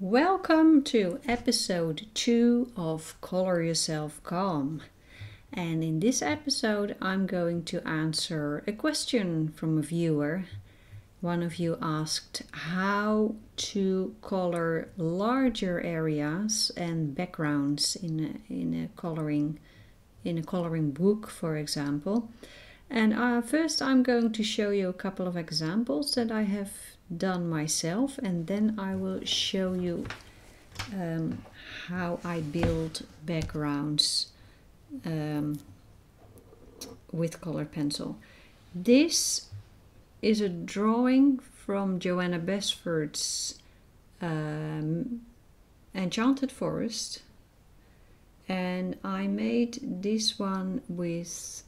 Welcome to episode 2 of Color Yourself Calm. And in this episode, I'm going to answer a question from a viewer. One of you asked how to color larger areas and backgrounds in a, in a coloring in a coloring book, for example. And uh, first, I'm going to show you a couple of examples that I have done myself and then I will show you um, how I build backgrounds um, with colored pencil. This is a drawing from Johanna Basford's um, Enchanted Forest and I made this one with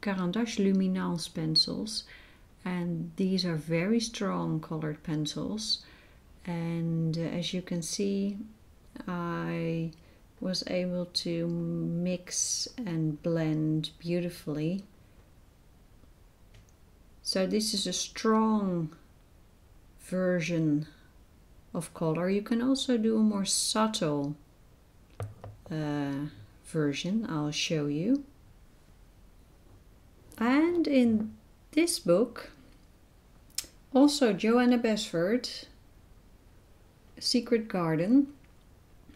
Caran d'Ache Luminance pencils and these are very strong colored pencils. And uh, as you can see I was able to mix and blend beautifully. So this is a strong version of color. You can also do a more subtle uh, version I'll show you. And in this book, also Johanna Basford, Secret Garden.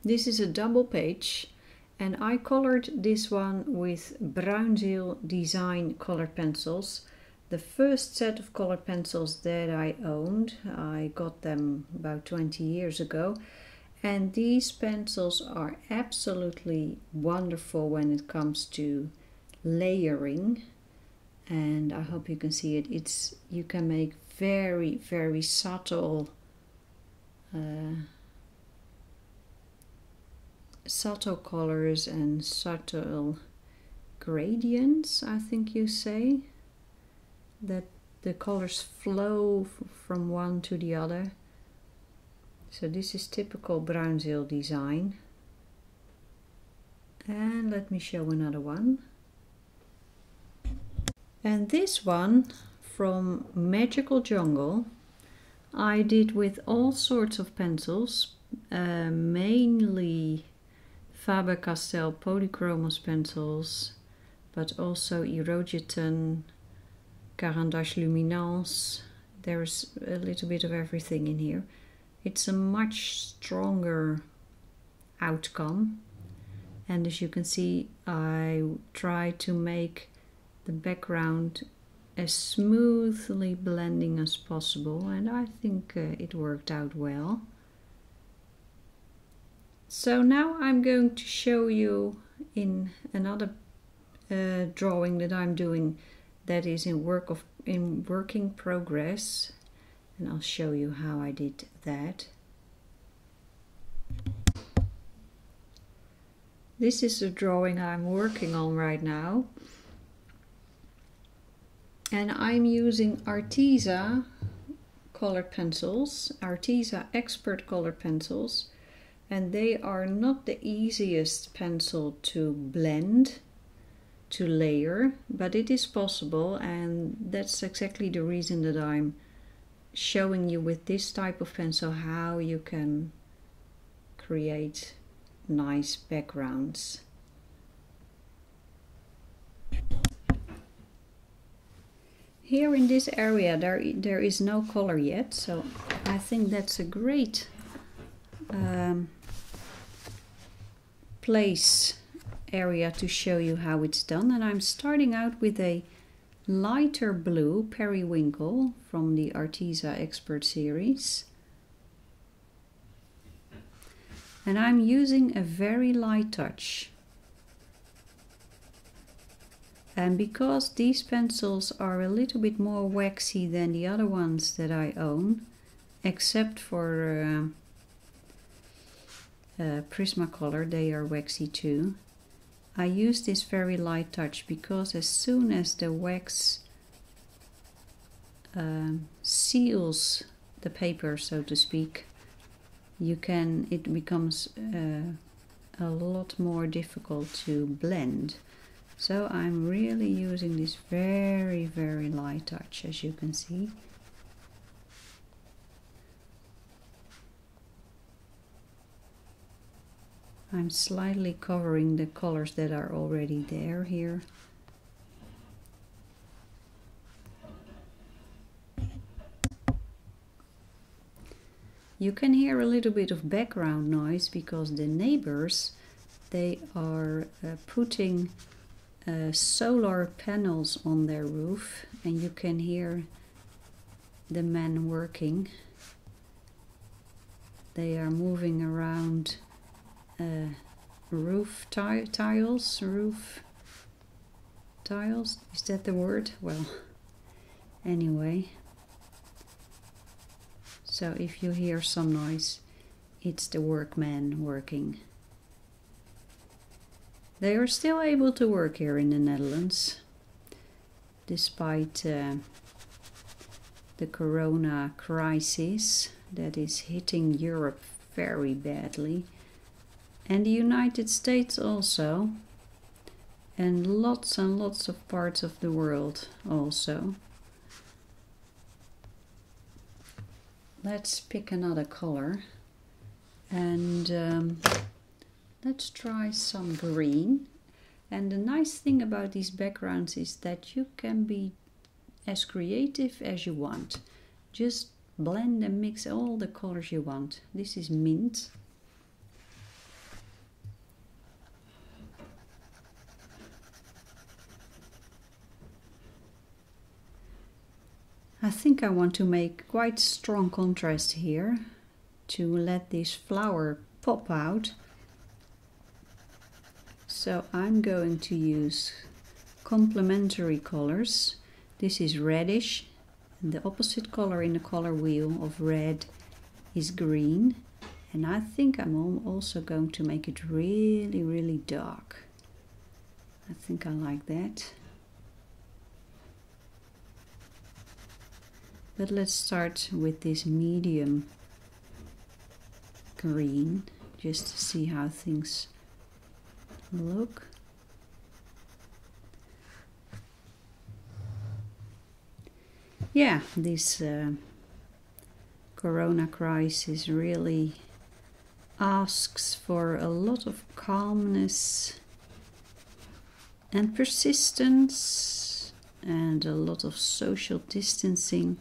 This is a double page and I colored this one with Bruynzeel Design colored pencils. The first set of colored pencils that I owned, I got them about 20 years ago. And these pencils are absolutely wonderful when it comes to layering and I hope you can see it. It's you can make very very subtle uh, subtle colors and subtle gradients I think you say that the colors flow from one to the other. So this is typical Bruynzeel design. And let me show another one and this one from Magical Jungle I did with all sorts of pencils, uh, mainly Faber-Castell Polychromos pencils, but also Irojiten, Caran d'Ache Luminance. There's a little bit of everything in here. It's a much stronger outcome. And as you can see, I try to make the background as smoothly blending as possible and I think uh, it worked out well. So now I'm going to show you in another uh, drawing that I'm doing that is in work of in working progress and I'll show you how I did that. This is a drawing I'm working on right now and I'm using Arteza colored pencils, Arteza Expert colored pencils and they are not the easiest pencil to blend, to layer, but it is possible and that's exactly the reason that I'm showing you with this type of pencil how you can create nice backgrounds. Here in this area there, there is no color yet, so I think that's a great um, place area to show you how it's done. And I'm starting out with a lighter blue periwinkle from the Arteza Expert series. And I'm using a very light touch. And because these pencils are a little bit more waxy than the other ones that I own, except for uh, uh, Prismacolor, they are waxy too. I use this very light touch because as soon as the wax um, seals the paper, so to speak, you can it becomes uh, a lot more difficult to blend. So I'm really using this very, very light touch, as you can see. I'm slightly covering the colors that are already there here. You can hear a little bit of background noise because the neighbors they are uh, putting uh, solar panels on their roof and you can hear the men working. They are moving around uh, roof tiles roof tiles is that the word? Well anyway. So if you hear some noise it's the workmen working they are still able to work here in the Netherlands despite uh, the corona crisis that is hitting Europe very badly and the United States also and lots and lots of parts of the world also. Let's pick another color and um, let's try some green. And the nice thing about these backgrounds is that you can be as creative as you want. Just blend and mix all the colors you want. This is mint. I think I want to make quite strong contrast here to let this flower pop out so I'm going to use complementary colors. This is reddish and the opposite color in the color wheel of red is green and I think I'm also going to make it really really dark. I think I like that. But let's start with this medium green just to see how things look. Yeah, this uh, corona crisis really asks for a lot of calmness and persistence and a lot of social distancing.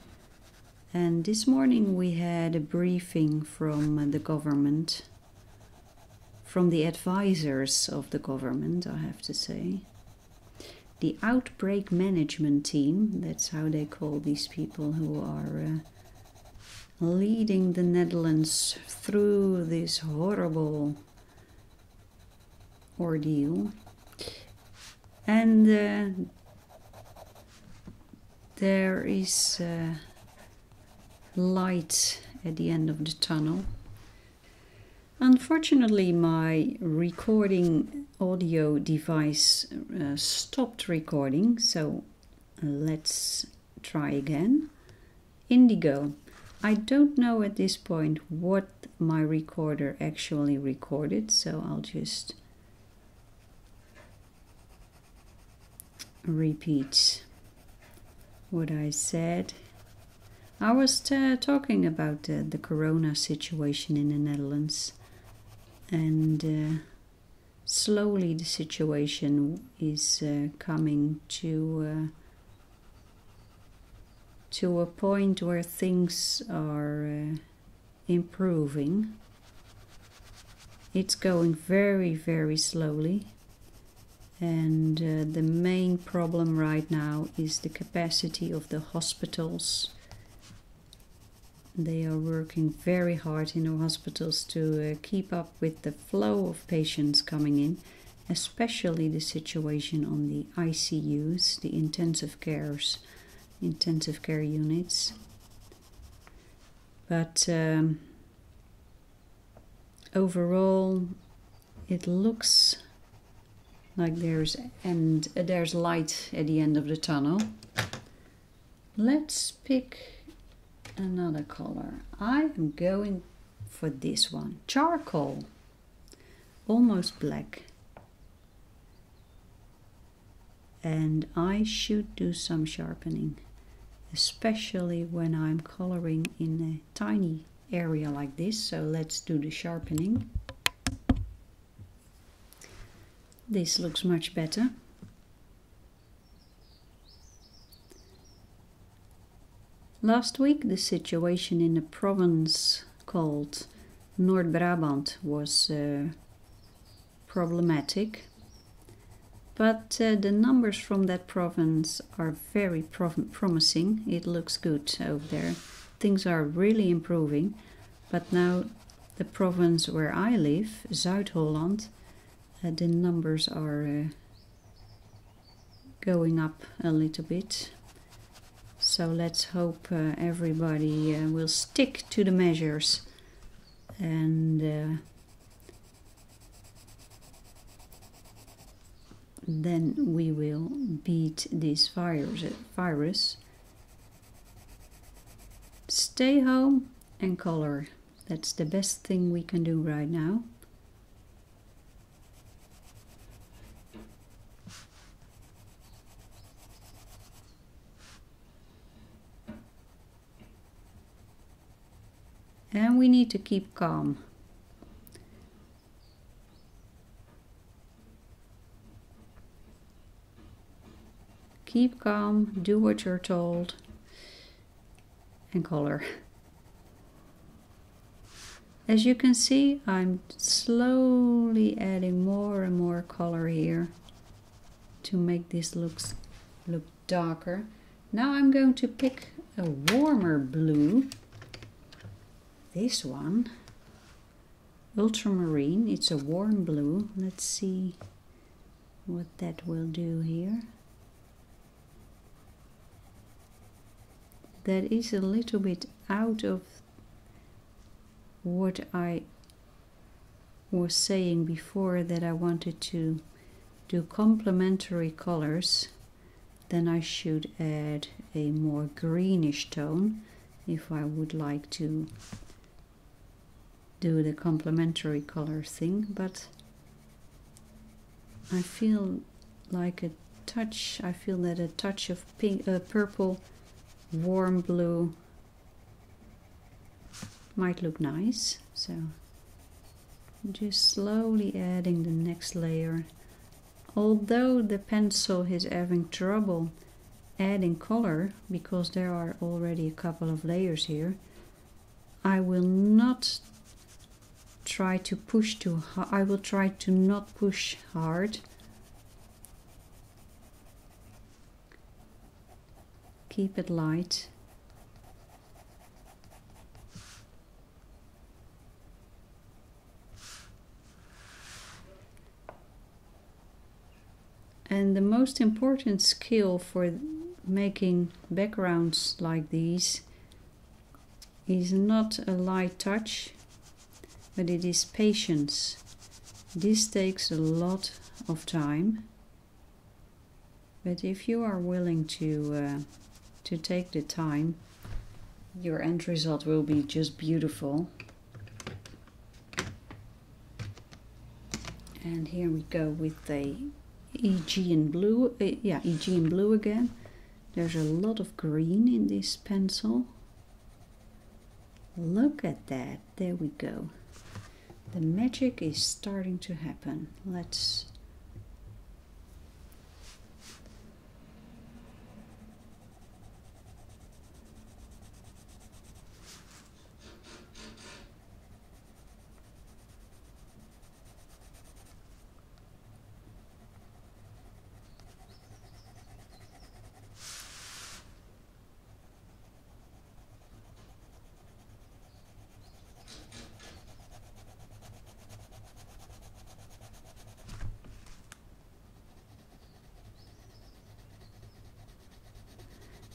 And this morning we had a briefing from the government from the advisors of the government, I have to say. The outbreak management team, that's how they call these people who are uh, leading the Netherlands through this horrible ordeal. And uh, there is uh, light at the end of the tunnel. Unfortunately, my recording audio device uh, stopped recording, so let's try again. Indigo. I don't know at this point what my recorder actually recorded, so I'll just repeat what I said. I was uh, talking about uh, the corona situation in the Netherlands and uh, slowly the situation is uh, coming to uh, to a point where things are uh, improving. It's going very, very slowly, and uh, the main problem right now is the capacity of the hospitals they are working very hard in our hospitals to uh, keep up with the flow of patients coming in, especially the situation on the ICUs, the intensive cares, intensive care units. But um, overall, it looks like there's and uh, there's light at the end of the tunnel. Let's pick another color. I am going for this one. Charcoal. Almost black. And I should do some sharpening. Especially when I'm coloring in a tiny area like this. So let's do the sharpening. This looks much better. Last week the situation in a province called Noord-Brabant was uh, problematic. But uh, the numbers from that province are very promising. It looks good over there. Things are really improving. But now the province where I live, Zuid-Holland, uh, the numbers are uh, going up a little bit. So let's hope uh, everybody uh, will stick to the measures and uh, then we will beat this virus. virus. Stay home and color. That's the best thing we can do right now. And we need to keep calm. Keep calm, do what you're told, and color. As you can see, I'm slowly adding more and more color here to make this looks look darker. Now I'm going to pick a warmer blue this one. Ultramarine it's a warm blue. Let's see what that will do here. That is a little bit out of what I was saying before that I wanted to do complementary colors. Then I should add a more greenish tone if I would like to do the complementary color thing, but I feel like a touch, I feel that a touch of pink, uh, purple, warm blue might look nice. So just slowly adding the next layer. Although the pencil is having trouble adding color because there are already a couple of layers here, I will not try to push too hard. I will try to not push hard. Keep it light. And the most important skill for making backgrounds like these is not a light touch but it is patience. This takes a lot of time, but if you are willing to uh, to take the time, your end result will be just beautiful. And here we go with the Aegean blue, uh, yeah, Aegean blue again. There's a lot of green in this pencil. Look at that, there we go the magic is starting to happen. Let's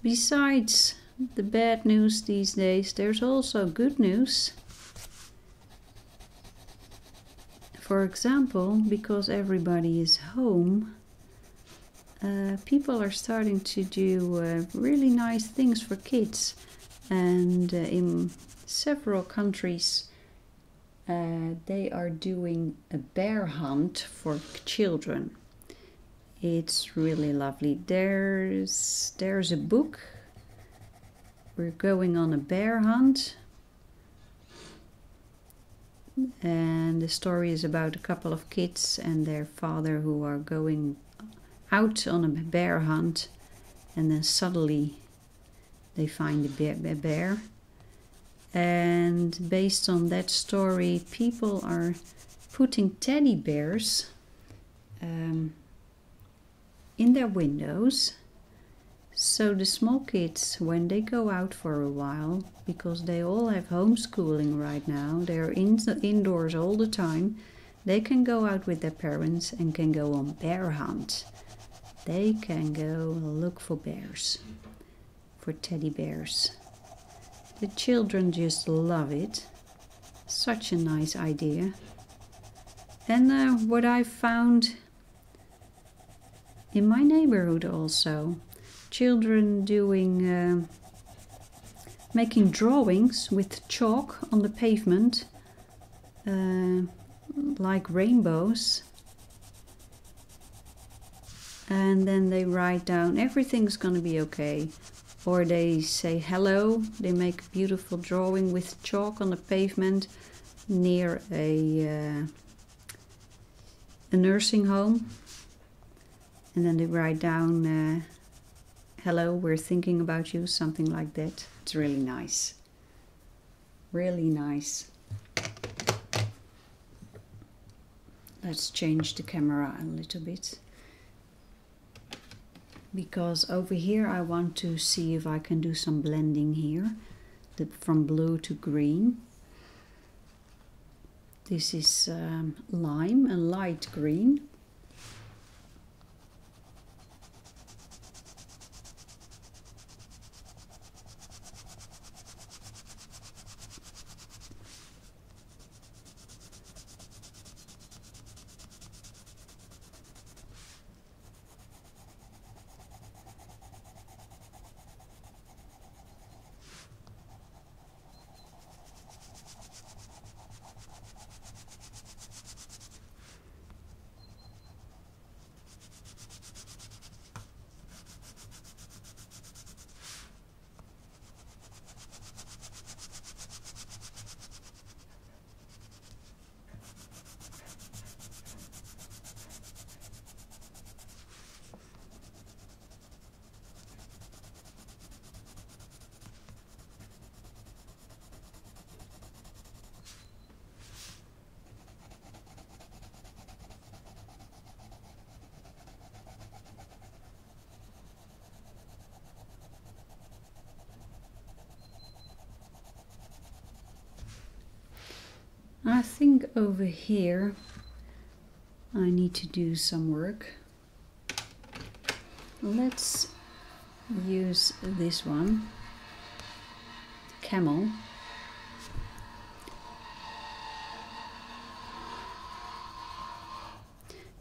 Besides the bad news these days, there's also good news. For example, because everybody is home, uh, people are starting to do uh, really nice things for kids. And uh, in several countries, uh, they are doing a bear hunt for children it's really lovely. There's there's a book. We're going on a bear hunt. And the story is about a couple of kids and their father who are going out on a bear hunt. And then suddenly they find a bear, and based on that story people are putting teddy bears um, in their windows so the small kids, when they go out for a while, because they all have homeschooling right now, they're in indoors all the time, they can go out with their parents and can go on bear hunt. They can go look for bears, for teddy bears. The children just love it. Such a nice idea. And uh, what I found in my neighborhood also children doing uh, making drawings with chalk on the pavement uh, like rainbows. And then they write down everything's gonna be okay. Or they say hello they make a beautiful drawing with chalk on the pavement near a uh, a nursing home and then they write down uh, hello, we're thinking about you, something like that. It's really nice. Really nice. Let's change the camera a little bit. Because over here I want to see if I can do some blending here. The, from blue to green. This is um, lime and light green. I think over here I need to do some work. Let's use this one, camel.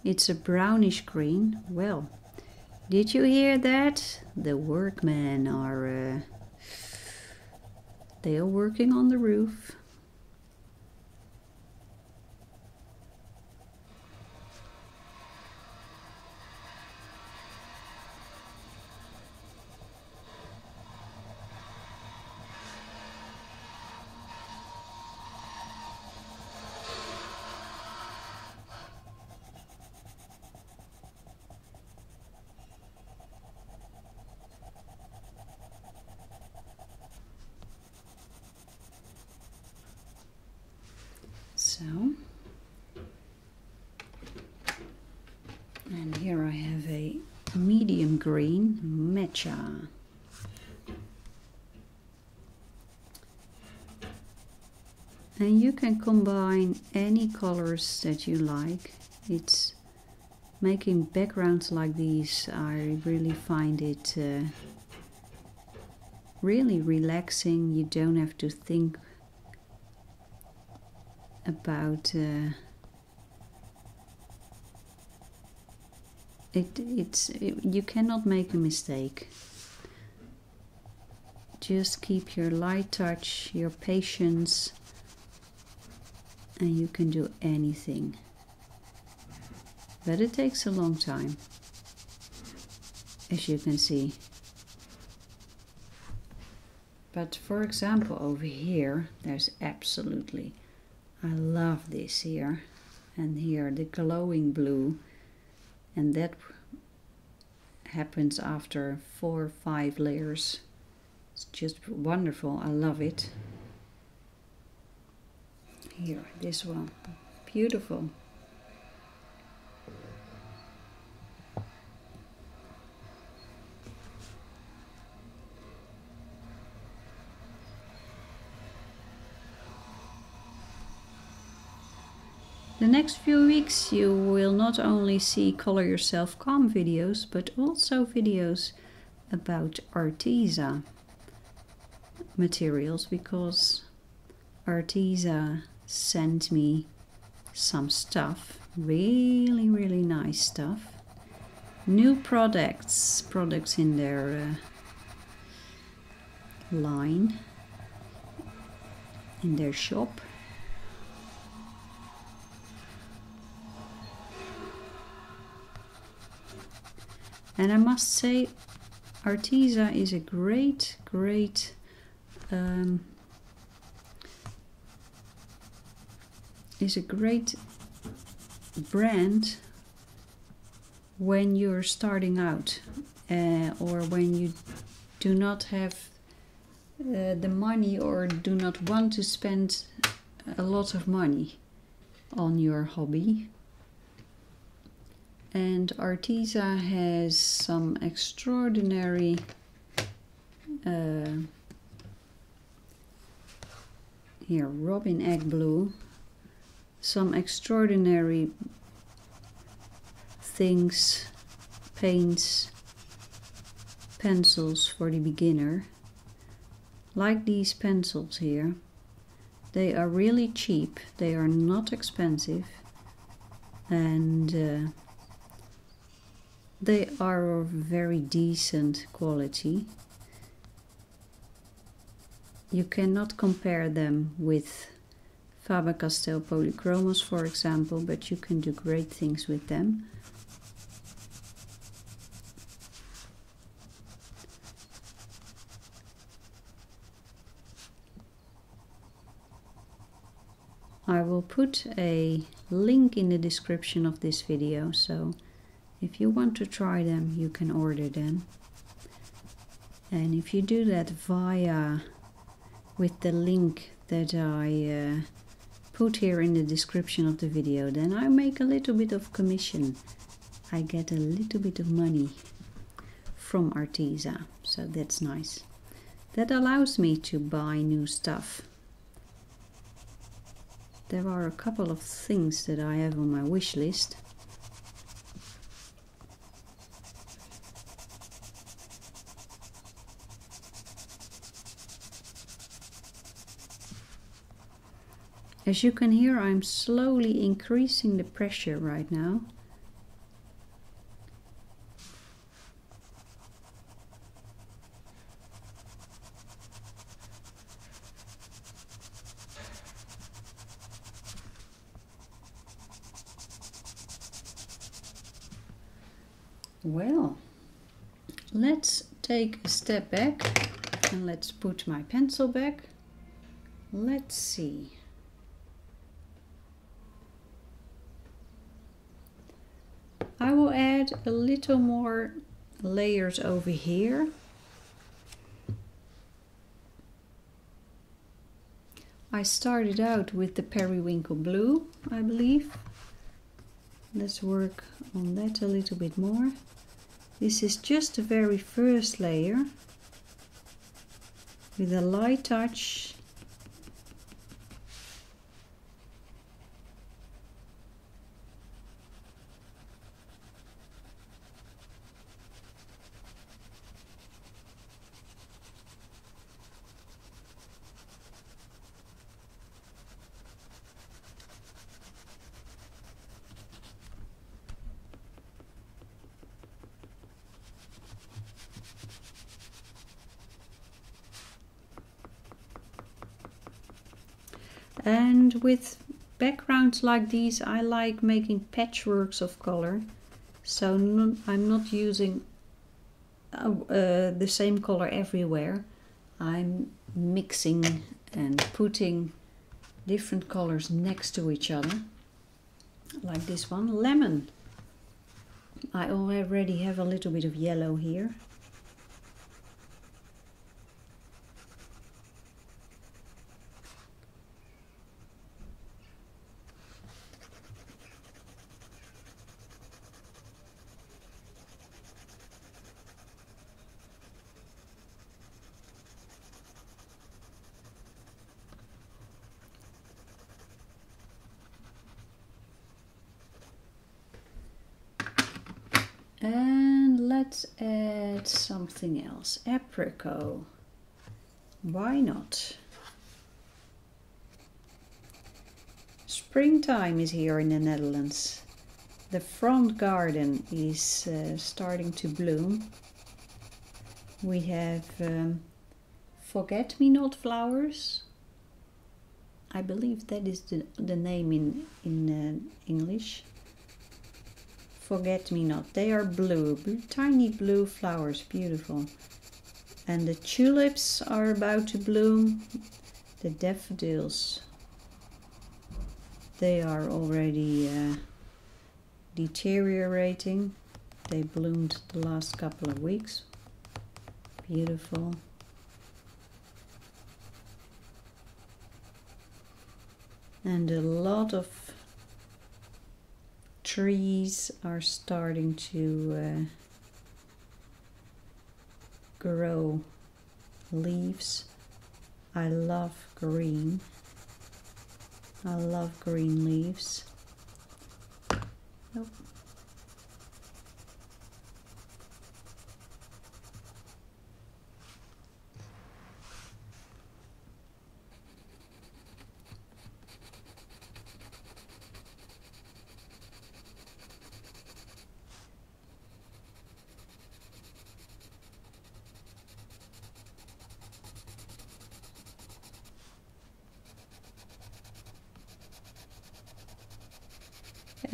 It's a brownish green. Well, did you hear that? The workmen are... Uh, they are working on the roof. Here I have a medium green matcha. And you can combine any colors that you like. It's making backgrounds like these, I really find it uh, really relaxing. You don't have to think about uh, it it's it, you cannot make a mistake. Just keep your light touch your patience and you can do anything. But it takes a long time as you can see. But for example over here there's absolutely I love this here. And here the glowing blue and that happens after four or five layers. It's just wonderful. I love it. Here this one. Beautiful The next few weeks you will not only see Color Yourself Calm videos, but also videos about Arteza materials because Arteza sent me some stuff, really really nice stuff. New products, products in their uh, line, in their shop And I must say, Arteza is a great, great um, is a great brand when you're starting out uh, or when you do not have uh, the money or do not want to spend a lot of money on your hobby and Arteza has some extraordinary uh, here robin egg blue. Some extraordinary things paints pencils for the beginner. Like these pencils here they are really cheap. They are not expensive. And uh, they are of very decent quality. You cannot compare them with Faber-Castell Polychromos for example, but you can do great things with them. I will put a link in the description of this video so if you want to try them you can order them. And if you do that via with the link that I uh, put here in the description of the video then I make a little bit of commission. I get a little bit of money from Arteza so that's nice. That allows me to buy new stuff. There are a couple of things that I have on my wish list As you can hear, I'm slowly increasing the pressure right now. Well, let's take a step back and let's put my pencil back. Let's see. I will add a little more layers over here. I started out with the periwinkle blue, I believe. Let's work on that a little bit more. This is just the very first layer with a light touch and with backgrounds like these I like making patchworks of color so I'm not using uh, uh, the same color everywhere I'm mixing and putting different colors next to each other. Like this one, lemon. I already have a little bit of yellow here. And let's add something else. Apricot. Why not? Springtime is here in the Netherlands. The front garden is uh, starting to bloom. We have um, forget-me-not flowers. I believe that is the, the name in, in uh, English forget me not. They are blue, blue, tiny blue flowers, beautiful. And the tulips are about to bloom. The daffodils, they are already uh, deteriorating. They bloomed the last couple of weeks. Beautiful. And a lot of trees are starting to uh, grow leaves. I love green. I love green leaves. Nope.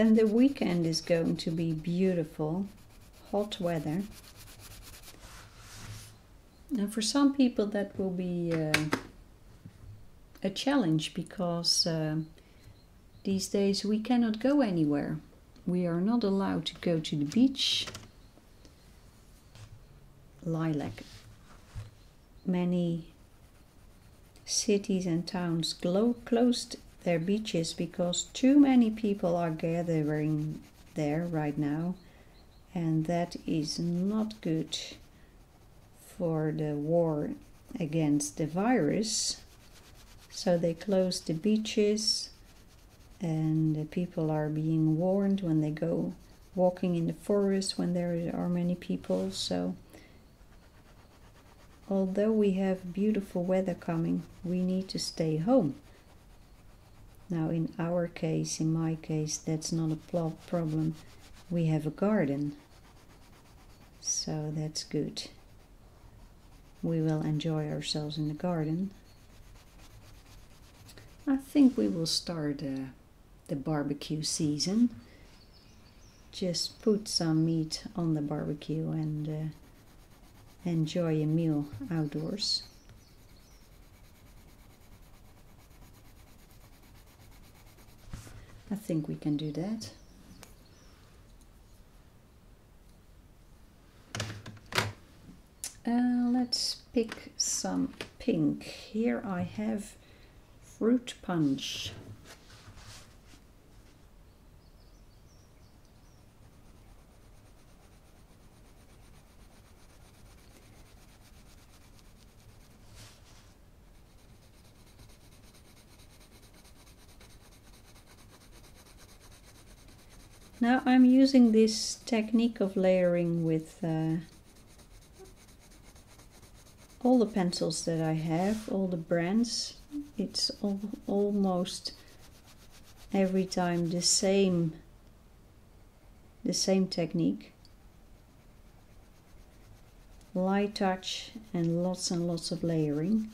And the weekend is going to be beautiful, hot weather. And for some people, that will be uh, a challenge because uh, these days we cannot go anywhere. We are not allowed to go to the beach. Lilac. Many cities and towns closed their beaches because too many people are gathering there right now and that is not good for the war against the virus. So they close the beaches and the people are being warned when they go walking in the forest when there are many people. So although we have beautiful weather coming we need to stay home now in our case, in my case, that's not a problem. We have a garden. So that's good. We will enjoy ourselves in the garden. I think we will start uh, the barbecue season. Just put some meat on the barbecue and uh, enjoy a meal outdoors. I think we can do that. Uh, let's pick some pink. Here I have fruit punch. Now I'm using this technique of layering with uh, all the pencils that I have, all the brands. It's al almost every time the same the same technique. Light touch and lots and lots of layering.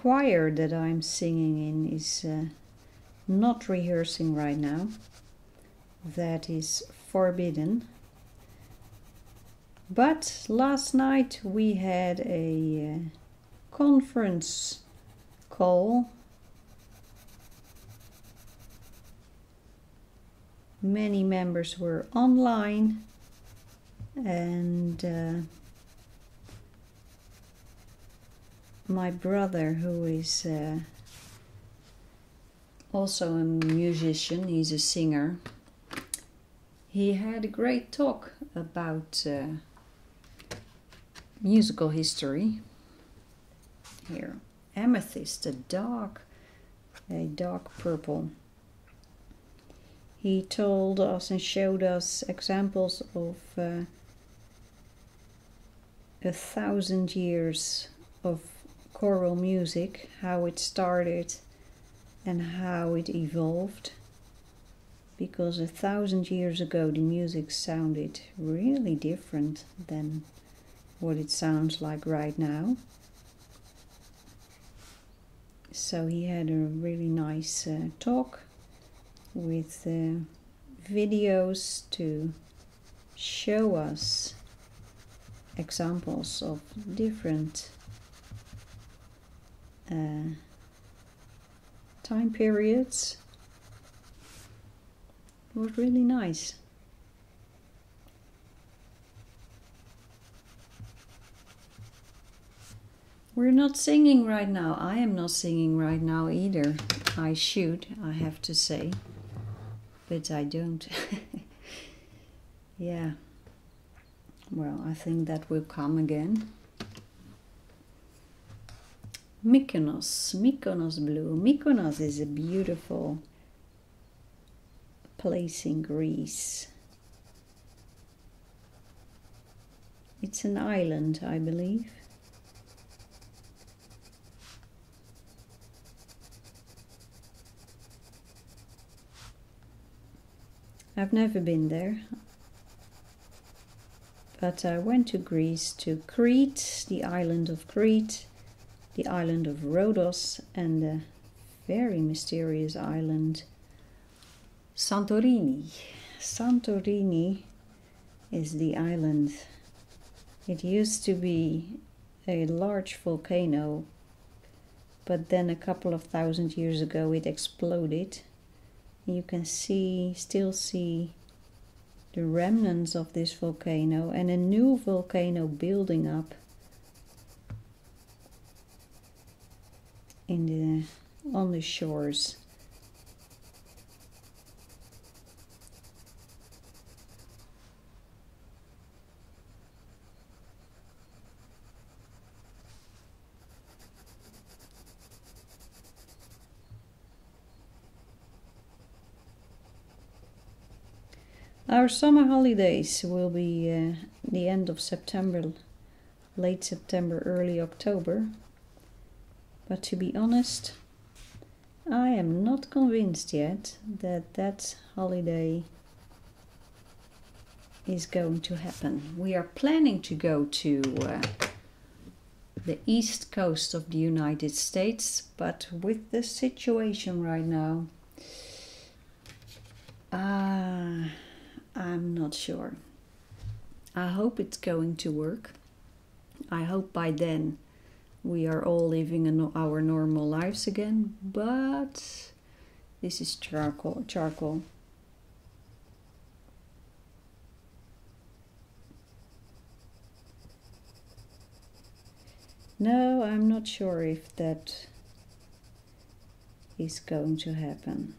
Choir that I'm singing in is uh, not rehearsing right now. That is forbidden. But last night we had a uh, conference call. Many members were online and uh, my brother, who is uh, also a musician, he's a singer, he had a great talk about uh, musical history. Here, amethyst, a dark, a dark purple. He told us and showed us examples of uh, a thousand years of choral music, how it started and how it evolved. Because a thousand years ago the music sounded really different than what it sounds like right now. So he had a really nice uh, talk with uh, videos to show us examples of different uh, time periods. It was really nice. We're not singing right now. I am not singing right now either. I should, I have to say. But I don't. yeah. Well, I think that will come again. Mykonos, Mykonos blue. Mykonos is a beautiful place in Greece. It's an island, I believe. I've never been there, but I went to Greece to Crete, the island of Crete, the island of Rhodos and the very mysterious island Santorini. Santorini is the island. It used to be a large volcano, but then a couple of thousand years ago it exploded. You can see, still see the remnants of this volcano and a new volcano building up in the on the shores. Our summer holidays will be uh, the end of September, late September, early October. But to be honest, I am not convinced yet that that holiday is going to happen. We are planning to go to uh, the east coast of the United States, but with the situation right now, uh, I'm not sure. I hope it's going to work. I hope by then we are all living our normal lives again, but this is charcoal. Charcoal. No, I'm not sure if that is going to happen.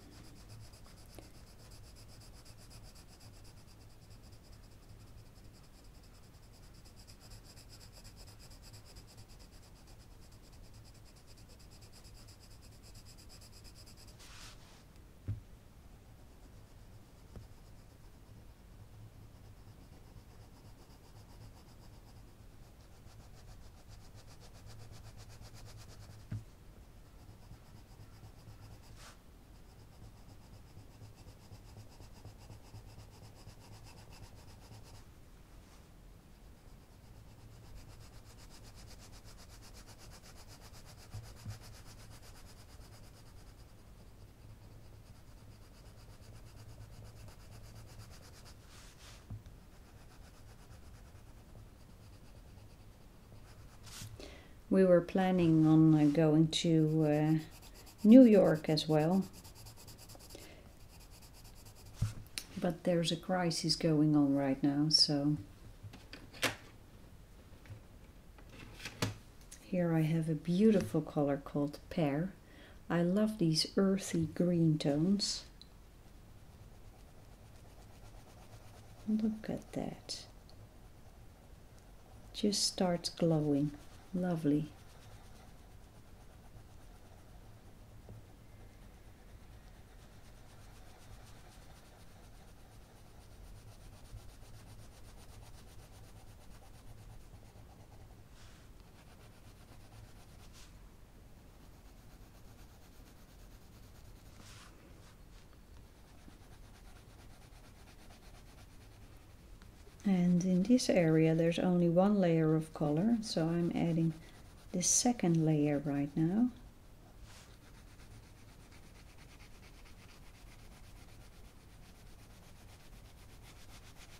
We were planning on uh, going to uh, New York as well. But there's a crisis going on right now, so here I have a beautiful color called Pear. I love these earthy green tones. Look at that. Just starts glowing. Lovely. And in this area there's only one layer of color so I'm adding the second layer right now.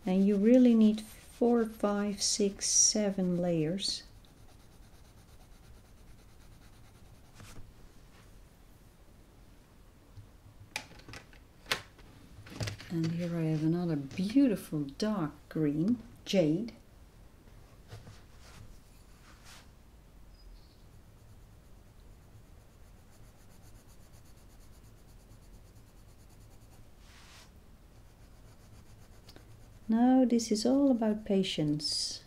And you really need four five six seven layers and here I have another beautiful dark green jade. Now this is all about patience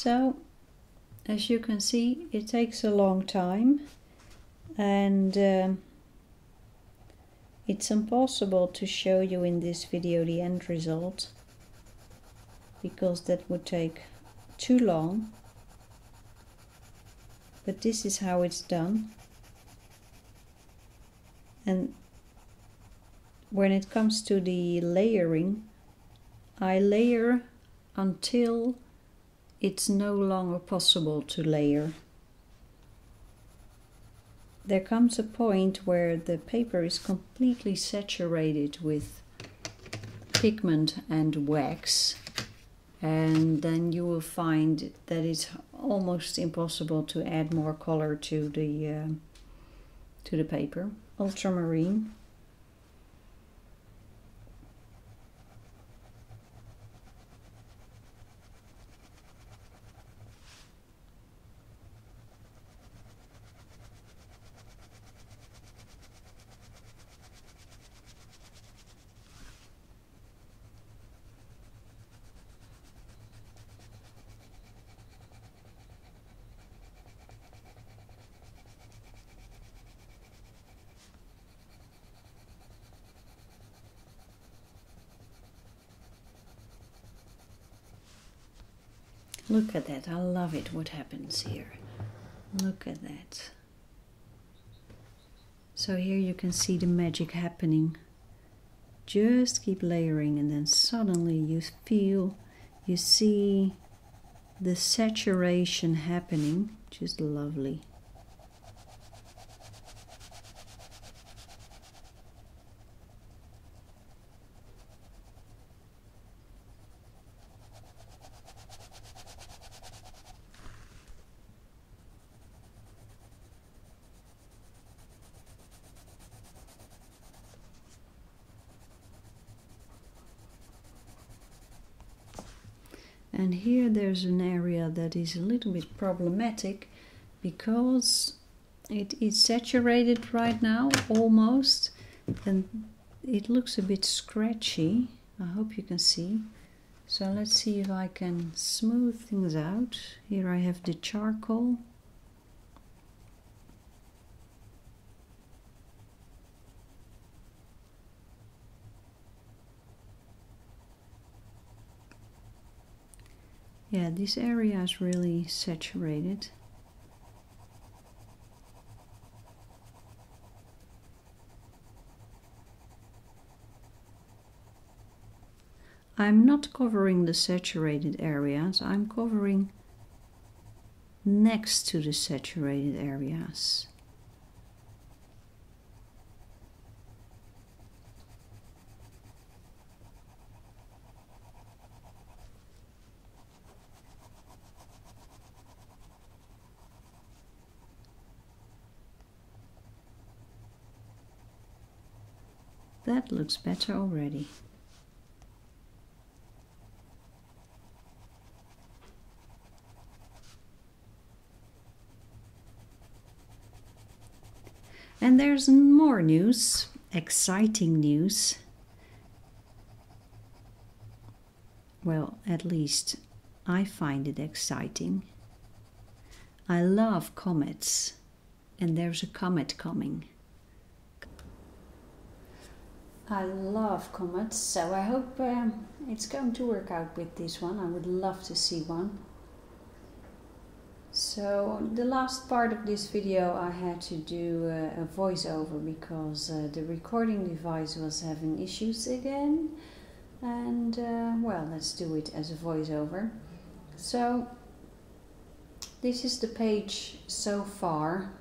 So, as you can see, it takes a long time and um, it's impossible to show you in this video the end result because that would take too long. But this is how it's done. And when it comes to the layering, I layer until it's no longer possible to layer. There comes a point where the paper is completely saturated with pigment and wax and then you will find that it's almost impossible to add more color to the uh, to the paper ultramarine Look at that. I love it what happens here. Look at that. So here you can see the magic happening. Just keep layering and then suddenly you feel, you see the saturation happening. Just lovely. and here there's an area that is a little bit problematic because it is saturated right now almost and it looks a bit scratchy. I hope you can see. So let's see if I can smooth things out. Here I have the charcoal yeah this area is really saturated I'm not covering the saturated areas, I'm covering next to the saturated areas. That looks better already. And there's more news, exciting news. Well, at least I find it exciting. I love comets, and there's a comet coming. I love comets, so I hope um, it's going to work out with this one. I would love to see one. So the last part of this video I had to do uh, a voiceover because uh, the recording device was having issues again and uh, well let's do it as a voiceover. So this is the page so far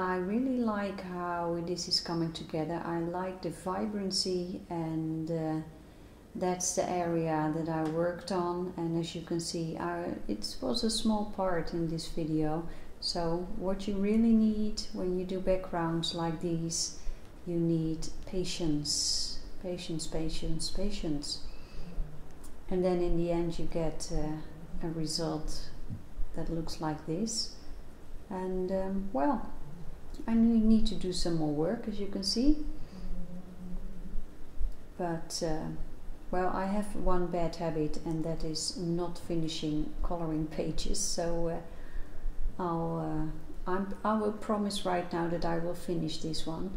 I really like how this is coming together. I like the vibrancy and uh, that's the area that I worked on. And as you can see I, it was a small part in this video. So what you really need when you do backgrounds like these you need patience patience patience patience. And then in the end you get uh, a result that looks like this. And um, well I need to do some more work as you can see. But uh, well I have one bad habit and that is not finishing coloring pages. So uh, I'll uh, I'm, I will promise right now that I will finish this one.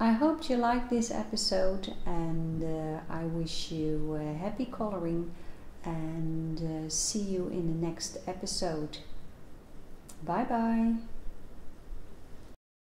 I hope you liked this episode and uh, I wish you uh, happy coloring and uh, see you in the next episode. Bye bye